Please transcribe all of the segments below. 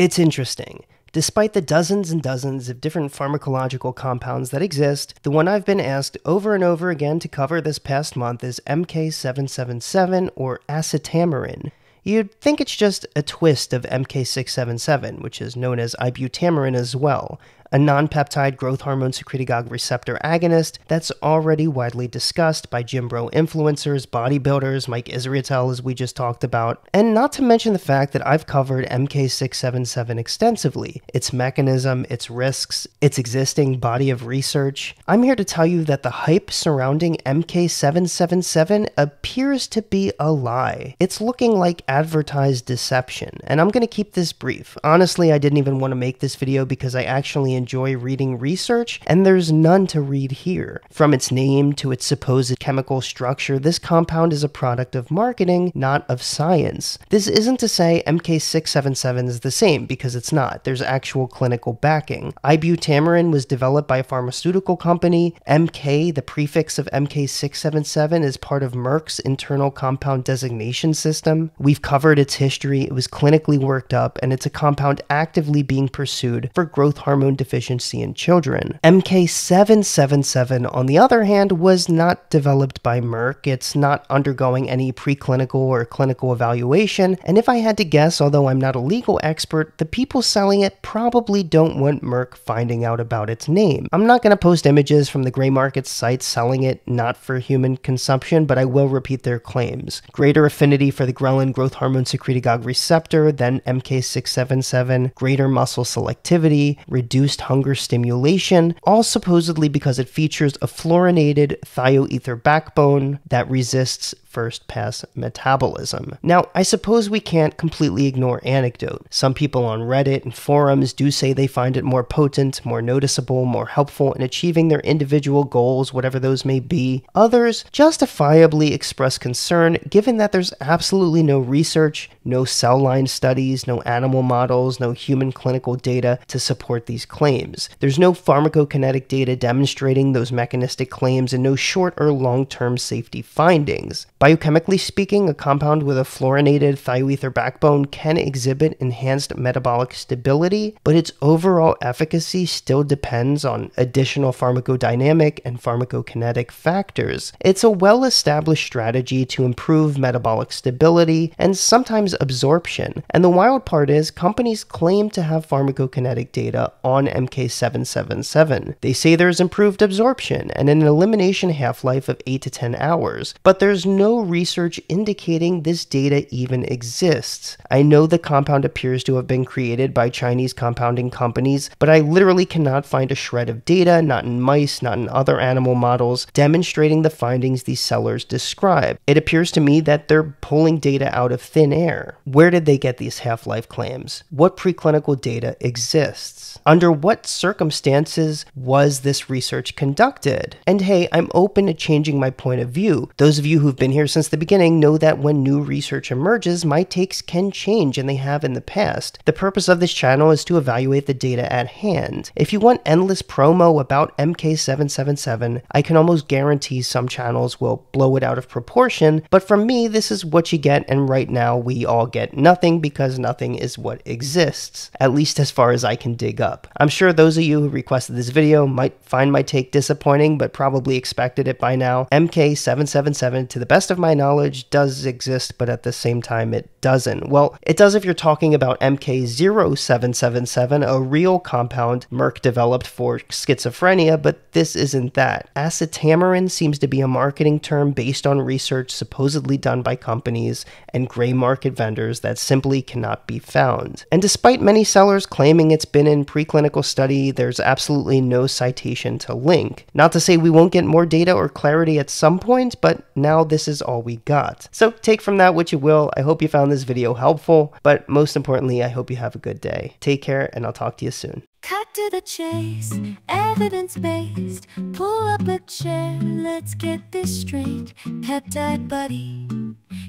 It's interesting. Despite the dozens and dozens of different pharmacological compounds that exist, the one I've been asked over and over again to cover this past month is MK777 or acetamoren. You'd think it's just a twist of MK677, which is known as ibutamoren as well, a non peptide growth hormone secretagogue receptor agonist that's already widely discussed by gym bro influencers, bodybuilders, Mike Israetel, as we just talked about, and not to mention the fact that I've covered MK677 extensively its mechanism, its risks, its existing body of research. I'm here to tell you that the hype surrounding MK777 appears to be a lie. It's looking like advertised deception, and I'm going to keep this brief. Honestly, I didn't even want to make this video because I actually enjoy reading research, and there's none to read here. From its name to its supposed chemical structure, this compound is a product of marketing, not of science. This isn't to say MK677 is the same, because it's not. There's actual clinical backing. Ibutamoren was developed by a pharmaceutical company. MK, the prefix of MK677, is part of Merck's internal compound designation system. We've covered its history, it was clinically worked up, and it's a compound actively being pursued for growth hormone deficiency deficiency in children. MK777, on the other hand, was not developed by Merck. It's not undergoing any preclinical or clinical evaluation, and if I had to guess, although I'm not a legal expert, the people selling it probably don't want Merck finding out about its name. I'm not going to post images from the gray market sites selling it not for human consumption, but I will repeat their claims. Greater affinity for the ghrelin growth hormone secretagogue receptor than MK677, greater muscle selectivity, reduced hunger stimulation, all supposedly because it features a fluorinated thioether backbone that resists first pass metabolism. Now, I suppose we can't completely ignore anecdote. Some people on Reddit and forums do say they find it more potent, more noticeable, more helpful in achieving their individual goals, whatever those may be. Others justifiably express concern given that there's absolutely no research, no cell line studies, no animal models, no human clinical data to support these claims. There's no pharmacokinetic data demonstrating those mechanistic claims and no short or long term safety findings. Biochemically speaking, a compound with a fluorinated thioether backbone can exhibit enhanced metabolic stability, but its overall efficacy still depends on additional pharmacodynamic and pharmacokinetic factors. It's a well established strategy to improve metabolic stability and sometimes absorption. And the wild part is, companies claim to have pharmacokinetic data on MK777. They say there's improved absorption and an elimination half life of 8 to 10 hours, but there's no no research indicating this data even exists. I know the compound appears to have been created by Chinese compounding companies, but I literally cannot find a shred of data, not in mice, not in other animal models, demonstrating the findings these sellers describe. It appears to me that they're pulling data out of thin air. Where did they get these half life claims? What preclinical data exists? Under what circumstances was this research conducted? And hey, I'm open to changing my point of view. Those of you who've been here here since the beginning know that when new research emerges, my takes can change, and they have in the past. The purpose of this channel is to evaluate the data at hand. If you want endless promo about MK777, I can almost guarantee some channels will blow it out of proportion, but from me, this is what you get, and right now we all get nothing because nothing is what exists, at least as far as I can dig up. I'm sure those of you who requested this video might find my take disappointing, but probably expected it by now. MK777, to the best of my knowledge, does exist, but at the same time, it doesn't. Well, it does if you're talking about MK0777, a real compound Merck developed for schizophrenia, but this isn't that. Acetamoren seems to be a marketing term based on research supposedly done by companies and gray market vendors that simply cannot be found. And despite many sellers claiming it's been in preclinical study, there's absolutely no citation to link. Not to say we won't get more data or clarity at some point, but now this is all we got. So take from that what you will. I hope you found this video helpful, but most importantly, I hope you have a good day. Take care, and I'll talk to you soon. Cut to the chase, evidence based. Pull up a chair, let's get this straight. Peptide buddy,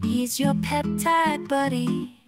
he's your peptide buddy.